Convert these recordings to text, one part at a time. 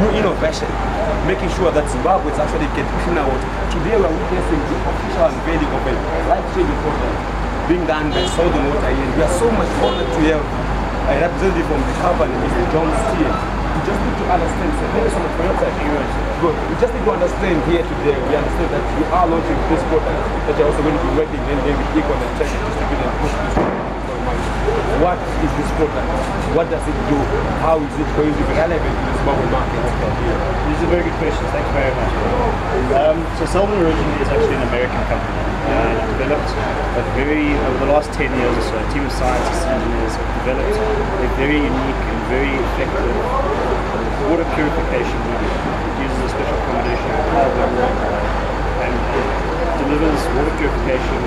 new innovation, making sure that Zimbabwe is actually getting cleaner water. Today we are witnessing the official unveiling of a life-changing project being done by Seldon Water and we are so much honored to have a representative from the company, Mr. John Steere. We just need to understand, so thank you so much for your time. Good. We just need to understand here today, we understand that you are launching this product, that you're also going to be working then with Econ and check and distribute and push this product. What is this product? What does it do? How is it going to be relevant in the Zimbabwe market? These are very good questions. Thank you very much. Um, so Seldon originally is actually an American company. Uh, it developed a very, over the last 10 years or so, a team of scientists and engineers have developed a very unique and very effective water purification medium. It uses a special combination of carbon and delivers water purification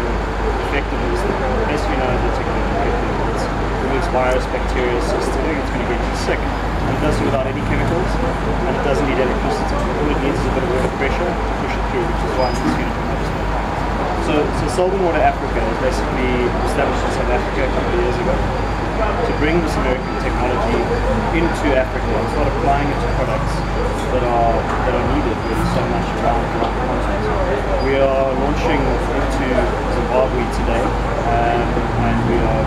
effectiveness basically no other technology can do. It removes virus, bacteria, systemic, it's going to get you sick. And it does it without any chemicals, and it doesn't need electricity. All it needs is a bit of water pressure to push it through, which is why this unit. So, so Seldon Water Africa was basically established in South Africa a couple of years ago to bring this American technology into Africa and start applying it to products that are that are needed really so much around the continent. We are launching into Zimbabwe today, um, and we are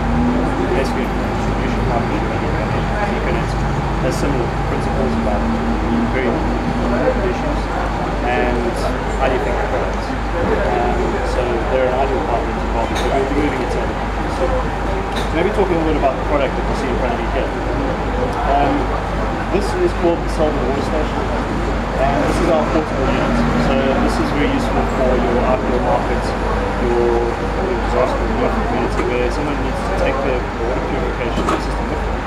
basically a distribution partnership with Econet. Has similar principles about very important issues and highly effective products. Um, so they're an ideal partner in Zimbabwe, so we'll be moving it to other countries soon. Talking a little bit about the product that you see in front of you here. Um, this is called the Seldon Water Station. And this is our portable unit. So this is very useful for your outdoor markets, your, your disaster relief community where someone needs to take their water purification system with them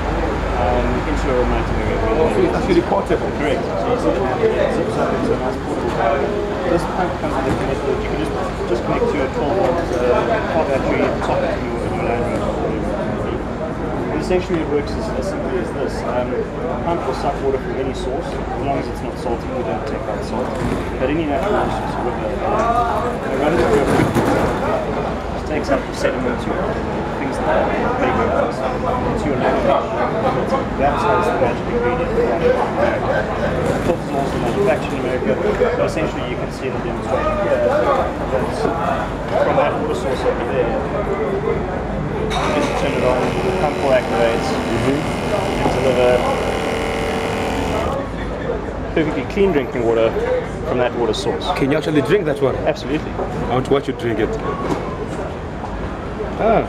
um, into a remote area. it's actually portable. Correct. So you essentially it zips up into a nice portable bag. This pump comes with a connector that you can just just connect to a 12 volt uh, car battery socket in your, in your Land Rover. or whatever it may be. And essentially it works as, as simply as this. Um, pump will suck water from any source, as long as it's not salty, we don't take out salt. But any natural source, river, uh, it. Runs through a just takes up sediment or things like that, big rivers, into your land. That's how the magic ingredient. Filters are also manufactured in America, but essentially you can see the demonstration here that from that water source over there, you just turn it on, the pump will activate and deliver perfectly clean drinking water from that water source. Can you actually drink that water? Absolutely. I want to watch you drink it. Ah,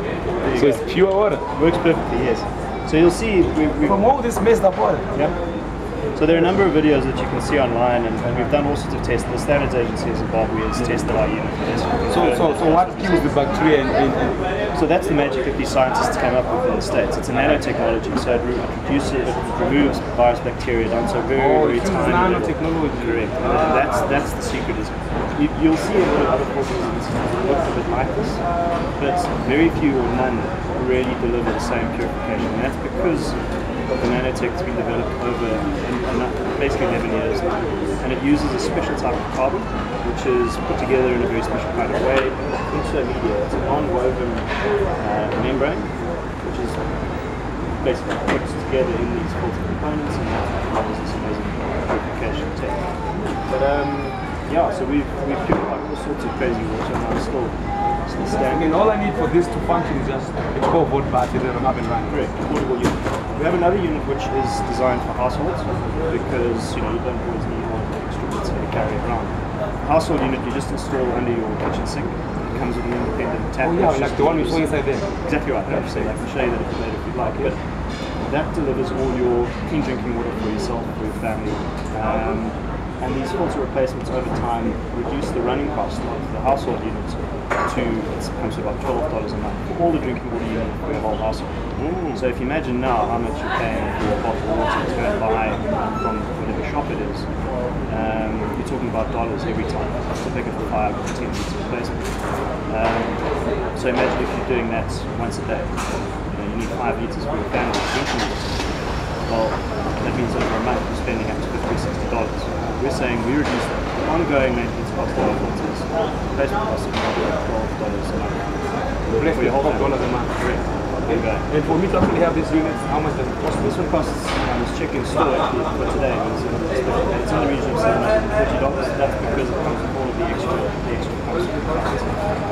so go. it's pure water. Works perfectly, yes. So you'll see we, we, From all this messed up water. Yeah. So there are a number of videos that you can see online, and, and we've done all sorts of tests. The Standards Agency in Zimbabwe has tested our unit for this. So, so, so what kills the bacteria and, and, So that's the magic that these scientists came up with in the States. It's a nanotechnology, so it, re- it reduces, it removes virus bacteria down so very, oh, very tiny. nanotechnology. Correct. And that's that's the secret. Is you, you'll see a lot of other that look a bit like this, but very few or none really deliver the same purification. And that's because the nanotech has been developed over an- basically 11 years. And it uses a special type of carbon, which is put together in a very special kind of way into a media. It's a non-woven uh, membrane, which is basically put together in these filter components and that's what this amazing purification technique. But um, yeah, so we've, we've purified all sorts of crazy water and I'm still, still I mean, all I need for this to function is just a 12 volt battery and I'm up and running. Correct, portable unit. We have another unit which is designed for households because you know you don't always need one extra bits to carry around. Household unit you just install under your kitchen sink. It comes with an independent tap. Oh yeah, like the one we saw inside there. Exactly right. You say, I can show you that if you later if you'd like. But that delivers all your clean drinking water for yourself, for your family. Um, and these filter replacements over time reduce the running cost of the household unit to it comes to about twelve dollars a month for all the drinking water you need for your whole household. So if you imagine now how much you're paying for a bottle of water to go and buy from whatever shop it is, um, you're talking about dollars every time to pick up the five or ten litres replacement. Um, so imagine if you're doing that once a day. You know, you need five litres for your family drinking water. Well, that means over a month you're spending up to 50 or 60 dollars. We're saying we reduce. The ongoing maintenance cost of our filters, replacement cost of about twelve dollars a month. Less For than your whole $12 a month. Correct. And for me to actually have these units, how much does it cost? This one costs, um, this chicken store actually for today, was the, it's in the region of $750. That's because it comes with all of the extra, the extra costs.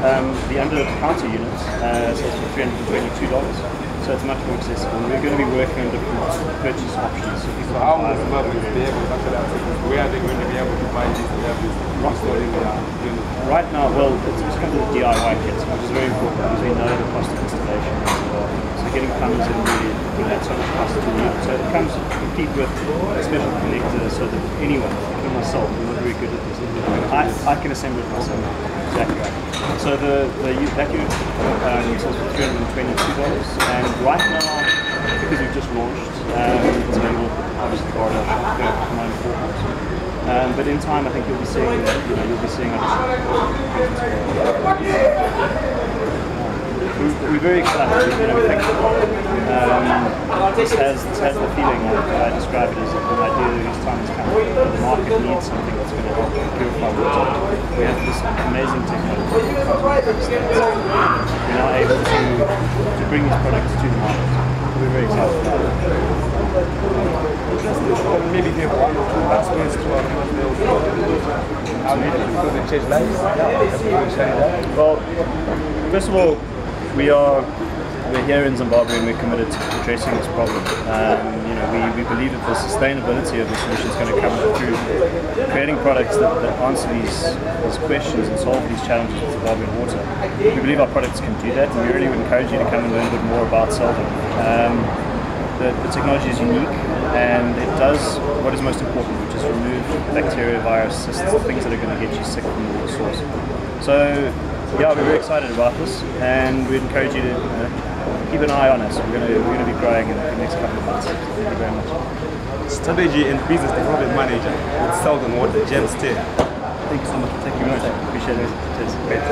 Um, the under the counter unit uh, sells for $322. So it's much more accessible. We're going to be working on different purchase options. So So how will Zimbabweans be able to actually access this? Where are they going to be able to buy this and have this installing? Right now, well, it's, it's kind of the DIY kits, which is very important because we know the cost of installation is involved. So getting plumbers in really can add so much cost to unit. So it comes complete with a special connector so that anyone, even myself, I'm not very good at this. I, I can assemble it myself. Exactly right. So the, the that unit sells for $322 and right now, because we've just launched, um, it's available obviously go nine forecourts. Um, but in time, I think you'll be seeing, you know, you'll be seeing we're, we're very excited. You know, we think um, this has this has the feeling like I describe it as an idea that whose time has come. The market needs something that's going to help purify water. We have this amazing technology. We're now able to to bring these products to the market. We're very excited about it. Maybe give one or two last words to our viewers. How many people they change lives? That's what we're sharing that. Well, first of all, we are we're here in Zimbabwe and we're committed to addressing this problem. Um, you know, we, we believe that the sustainability of the solution is going to come through creating products that, that answer these, these questions and solve these challenges with Zimbabwean water. We believe our products can do that and we really would encourage you to come and learn a bit more about Seldon. Um, the, the technology is unique and it does what is most important, which is remove bacteria, virus, cysts, things that are going to get you sick from the source. So, yeah, we're very excited about this and we'd encourage you to uh, keep an eye on us. We're going to, we're going to be growing in the next couple of months. Thank you very much. Strategy and Business Development Manager with Seldon Water, James Taylor. Thank you so much for taking me. Appreciate it. Cheers. Great.